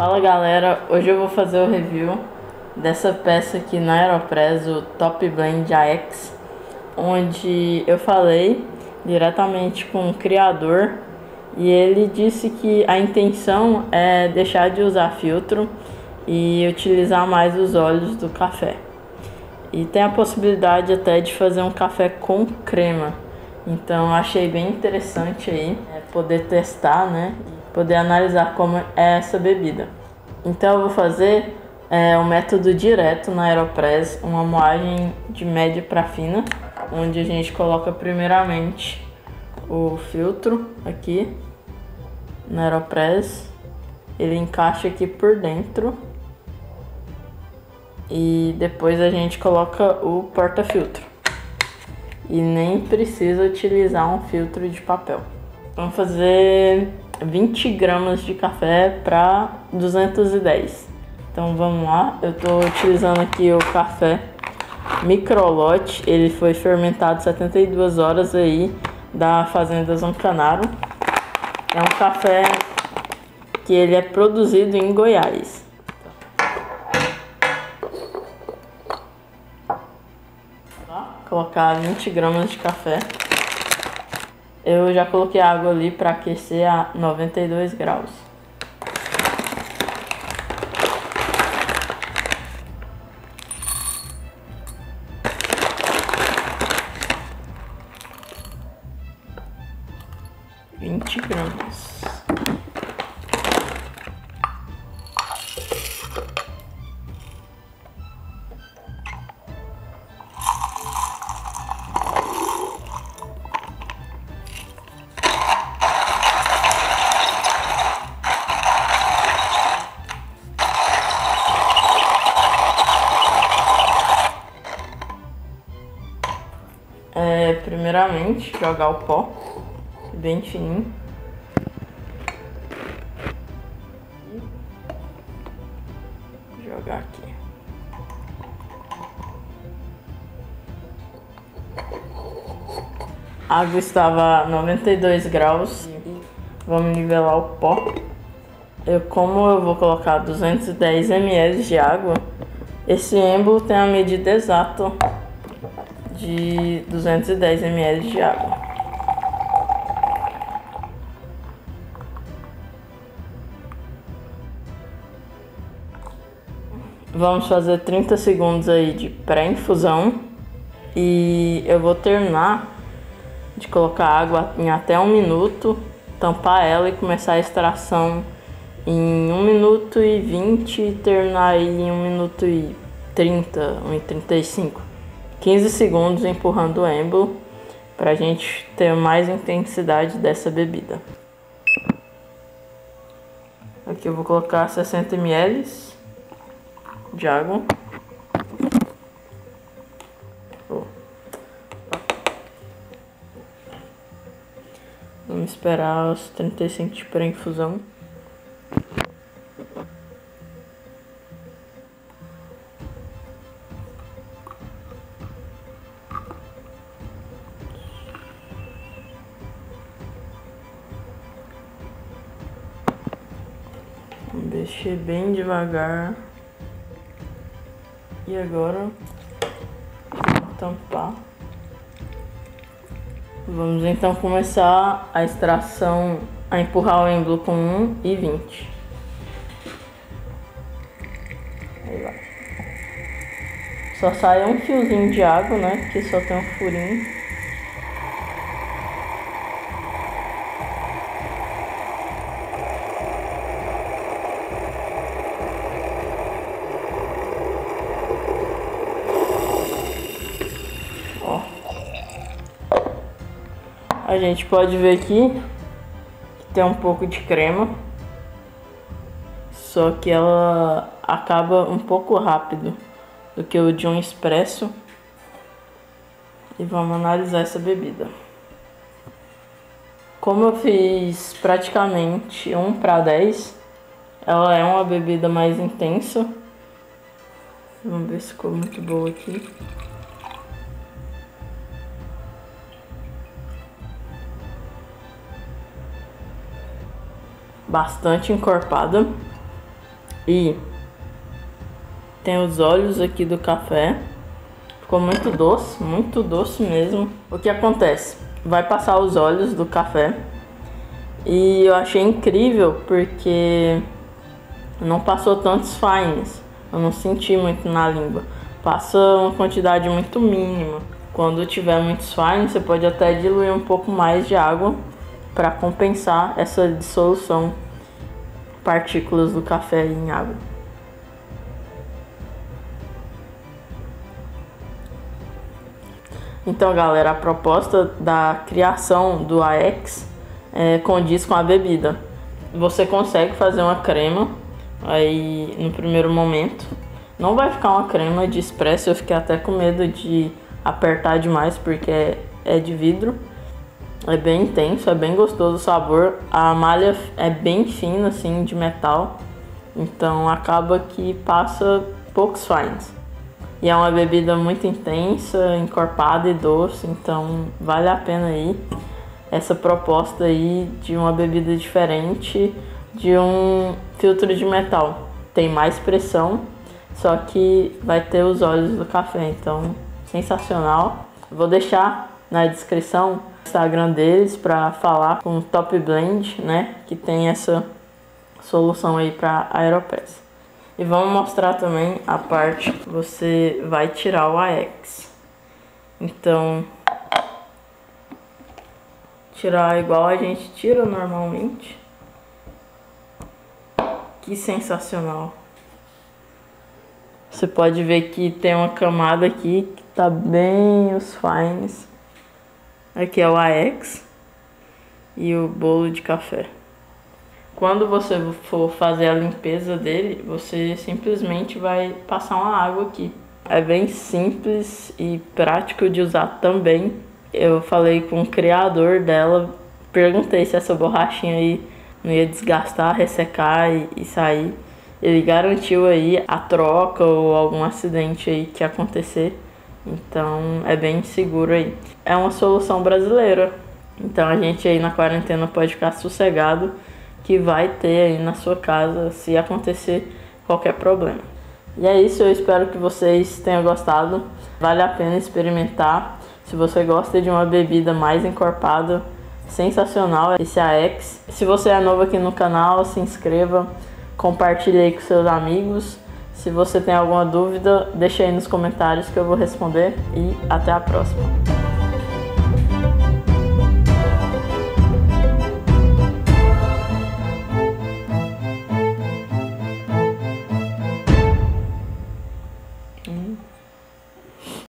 Fala galera, hoje eu vou fazer o review dessa peça aqui na Aeropress, o Top Blend AX, onde eu falei diretamente com o criador e ele disse que a intenção é deixar de usar filtro e utilizar mais os óleos do café. E tem a possibilidade até de fazer um café com crema. Então achei bem interessante aí é, poder testar, né? poder analisar como é essa bebida. Então eu vou fazer é, um método direto na Aeropress, uma moagem de média para fina, onde a gente coloca primeiramente o filtro aqui na Aeropress, ele encaixa aqui por dentro e depois a gente coloca o porta-filtro e nem precisa utilizar um filtro de papel. Vamos fazer 20 gramas de café para 210. Então vamos lá, eu estou utilizando aqui o café microlote, ele foi fermentado 72 horas aí da fazenda Zancanaro. É um café que ele é produzido em Goiás. Colocar 20 gramas de café. Eu já coloquei água ali para aquecer a 92 graus. Vinte gramas. Primeiramente, jogar o pó bem fininho. E jogar aqui. A água estava a 92 graus. Vamos nivelar o pó. Eu, como eu vou colocar 210 ml de água, esse êmbolo tem a medida exata de 210 ml de água. Vamos fazer 30 segundos aí de pré-infusão e eu vou terminar de colocar água em até um minuto, tampar ela e começar a extração em 1 minuto e 20 e terminar aí em 1 minuto e 30, 1 e 35. 15 segundos empurrando o êmbolo para a gente ter mais intensidade dessa bebida. Aqui eu vou colocar 60 ml de água. Vamos esperar os 35 de pré-infusão. Mexer bem devagar. E agora tampar. Vamos então começar a extração, a empurrar o êmbolo com 1 e 20. Aí vai. Só sai um fiozinho de água, né? Que só tem um furinho. A gente pode ver aqui que tem um pouco de crema. Só que ela acaba um pouco rápido do que o de um expresso. E vamos analisar essa bebida. Como eu fiz praticamente 1 para 10, ela é uma bebida mais intensa. Vamos ver se ficou muito boa aqui. Bastante encorpada. E tem os olhos aqui do café. Ficou muito doce, muito doce mesmo. O que acontece? Vai passar os olhos do café. E eu achei incrível porque não passou tantos fines. Eu não senti muito na língua. Passa uma quantidade muito mínima. Quando tiver muitos fines, você pode até diluir um pouco mais de água para compensar essa dissolução partículas do café em água. Então, galera, a proposta da criação do AX é, condiz com a bebida. Você consegue fazer uma crema aí no primeiro momento. Não vai ficar uma crema de expresso, eu fiquei até com medo de apertar demais porque é, é de vidro. É bem intenso, é bem gostoso o sabor. A malha é bem fina, assim, de metal. Então acaba que passa poucos fines. E é uma bebida muito intensa, encorpada e doce, então vale a pena aí essa proposta aí de uma bebida diferente de um filtro de metal. Tem mais pressão, só que vai ter os olhos do café, então sensacional. Vou deixar na descrição Instagram deles para falar com o Top Blend, né, que tem essa solução aí para Aeropress. E vamos mostrar também a parte que você vai tirar o AX. Então, tirar igual a gente tira normalmente. Que sensacional. Você pode ver que tem uma camada aqui que tá bem os fines. Aqui é o AX e o bolo de café. Quando você for fazer a limpeza dele, você simplesmente vai passar uma água aqui. É bem simples e prático de usar também. Eu falei com o criador dela, perguntei se essa borrachinha aí não ia desgastar, ressecar e, e sair. Ele garantiu aí a troca ou algum acidente aí que acontecer. Então é bem seguro aí. É uma solução brasileira. Então a gente aí na quarentena pode ficar sossegado que vai ter aí na sua casa se acontecer qualquer problema. E é isso, eu espero que vocês tenham gostado. Vale a pena experimentar. Se você gosta de uma bebida mais encorpada, sensacional esse AX. Se você é novo aqui no canal, se inscreva, compartilhe aí com seus amigos. Se você tem alguma dúvida, deixa aí nos comentários que eu vou responder e até a próxima.